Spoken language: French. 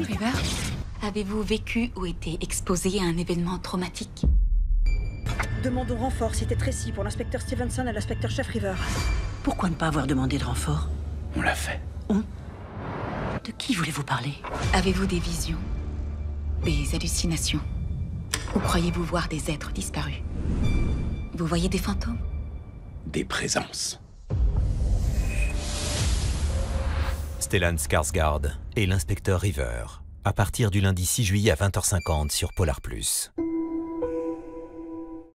River, avez-vous vécu ou été exposé à un événement traumatique? Demandons renfort, c'était Tracy pour l'inspecteur Stevenson et l'inspecteur Chef River. Pourquoi ne pas avoir demandé de renfort? On l'a fait. De qui voulez-vous parler? Avez-vous des visions? Des hallucinations? Ou croyez-vous voir des êtres disparus? Vous voyez des fantômes? Des présences. Stellan Skarsgård et l'inspecteur River, à partir du lundi 6 juillet à 20h50 sur Polar+.